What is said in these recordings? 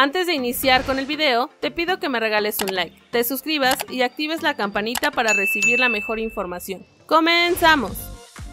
Antes de iniciar con el video, te pido que me regales un like, te suscribas y actives la campanita para recibir la mejor información. ¡Comenzamos!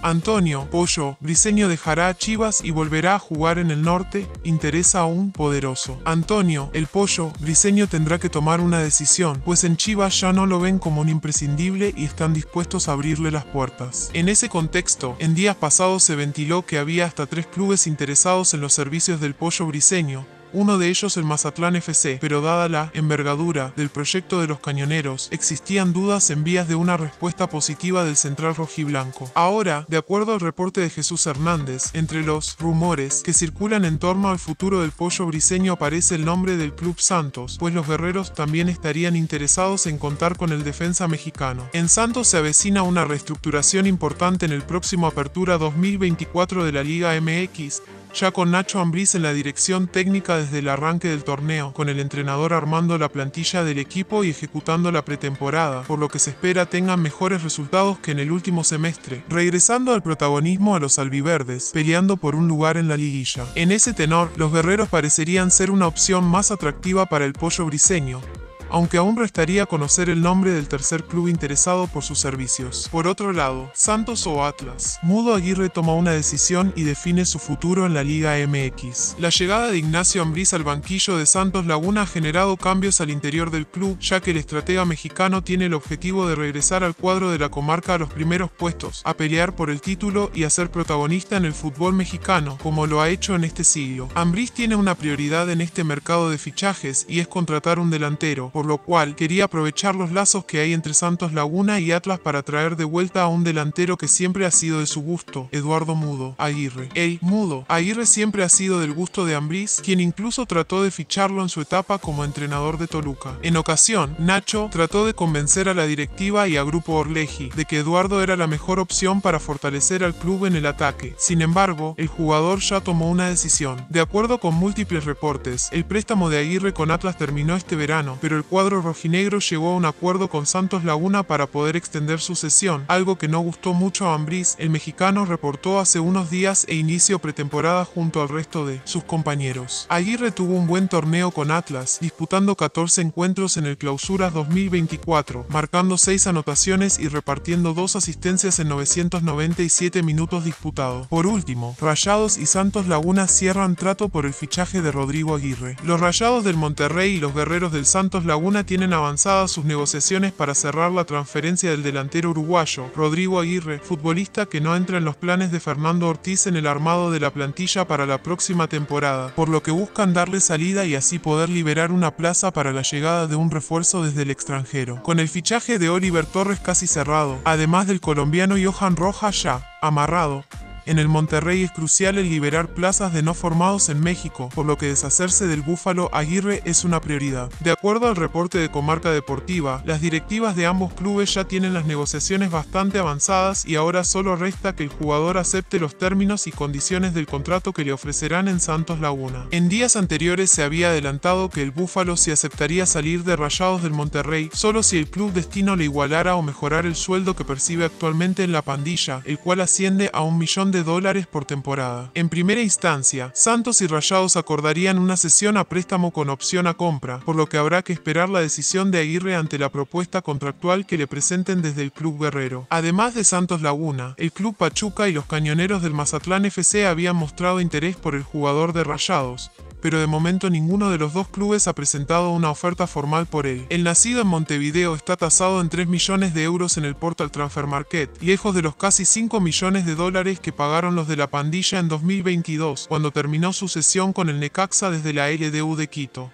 Antonio, Pollo, Briseño dejará a Chivas y volverá a jugar en el norte, interesa a un poderoso. Antonio, el Pollo, Briseño tendrá que tomar una decisión, pues en Chivas ya no lo ven como un imprescindible y están dispuestos a abrirle las puertas. En ese contexto, en días pasados se ventiló que había hasta tres clubes interesados en los servicios del Pollo Briseño, uno de ellos el Mazatlán FC, pero dada la envergadura del proyecto de los cañoneros, existían dudas en vías de una respuesta positiva del central rojiblanco. Ahora, de acuerdo al reporte de Jesús Hernández, entre los rumores que circulan en torno al futuro del pollo briseño aparece el nombre del Club Santos, pues los guerreros también estarían interesados en contar con el defensa mexicano. En Santos se avecina una reestructuración importante en el próximo Apertura 2024 de la Liga MX, ya con Nacho Ambriz en la dirección técnica desde el arranque del torneo, con el entrenador armando la plantilla del equipo y ejecutando la pretemporada, por lo que se espera tengan mejores resultados que en el último semestre, regresando al protagonismo a los albiverdes, peleando por un lugar en la liguilla. En ese tenor, los guerreros parecerían ser una opción más atractiva para el pollo briseño, aunque aún restaría conocer el nombre del tercer club interesado por sus servicios. Por otro lado, Santos o Atlas. Mudo Aguirre toma una decisión y define su futuro en la Liga MX. La llegada de Ignacio Ambriz al banquillo de Santos Laguna ha generado cambios al interior del club, ya que el estratega mexicano tiene el objetivo de regresar al cuadro de la comarca a los primeros puestos, a pelear por el título y a ser protagonista en el fútbol mexicano, como lo ha hecho en este siglo. Ambriz tiene una prioridad en este mercado de fichajes y es contratar un delantero, por lo cual quería aprovechar los lazos que hay entre Santos Laguna y Atlas para traer de vuelta a un delantero que siempre ha sido de su gusto, Eduardo Mudo, Aguirre. El Mudo, Aguirre siempre ha sido del gusto de Ambriz, quien incluso trató de ficharlo en su etapa como entrenador de Toluca. En ocasión, Nacho trató de convencer a la directiva y a Grupo Orleji de que Eduardo era la mejor opción para fortalecer al club en el ataque. Sin embargo, el jugador ya tomó una decisión. De acuerdo con múltiples reportes, el préstamo de Aguirre con Atlas terminó este verano, pero el cuadro rojinegro llegó a un acuerdo con Santos Laguna para poder extender su sesión, algo que no gustó mucho a Ambriz, el mexicano reportó hace unos días e inicio pretemporada junto al resto de sus compañeros. Aguirre tuvo un buen torneo con Atlas, disputando 14 encuentros en el Clausura 2024, marcando 6 anotaciones y repartiendo 2 asistencias en 997 minutos disputados. Por último, Rayados y Santos Laguna cierran trato por el fichaje de Rodrigo Aguirre. Los Rayados del Monterrey y los Guerreros del Santos Laguna tienen avanzadas sus negociaciones para cerrar la transferencia del delantero uruguayo, Rodrigo Aguirre, futbolista que no entra en los planes de Fernando Ortiz en el armado de la plantilla para la próxima temporada, por lo que buscan darle salida y así poder liberar una plaza para la llegada de un refuerzo desde el extranjero. Con el fichaje de Oliver Torres casi cerrado, además del colombiano Johan Rojas ya amarrado, en el Monterrey es crucial el liberar plazas de no formados en México, por lo que deshacerse del Búfalo Aguirre es una prioridad. De acuerdo al reporte de Comarca Deportiva, las directivas de ambos clubes ya tienen las negociaciones bastante avanzadas y ahora solo resta que el jugador acepte los términos y condiciones del contrato que le ofrecerán en Santos Laguna. En días anteriores se había adelantado que el Búfalo se aceptaría salir de Rayados del Monterrey solo si el club destino le igualara o mejorara el sueldo que percibe actualmente en la pandilla, el cual asciende a un millón de dólares por temporada. En primera instancia, Santos y Rayados acordarían una sesión a préstamo con opción a compra, por lo que habrá que esperar la decisión de Aguirre ante la propuesta contractual que le presenten desde el Club Guerrero. Además de Santos Laguna, el Club Pachuca y los cañoneros del Mazatlán FC habían mostrado interés por el jugador de Rayados, pero de momento ninguno de los dos clubes ha presentado una oferta formal por él. El nacido en Montevideo está tasado en 3 millones de euros en el Portal Transfer Market, lejos de los casi 5 millones de dólares que pagaron los de la pandilla en 2022, cuando terminó su sesión con el Necaxa desde la LDU de Quito.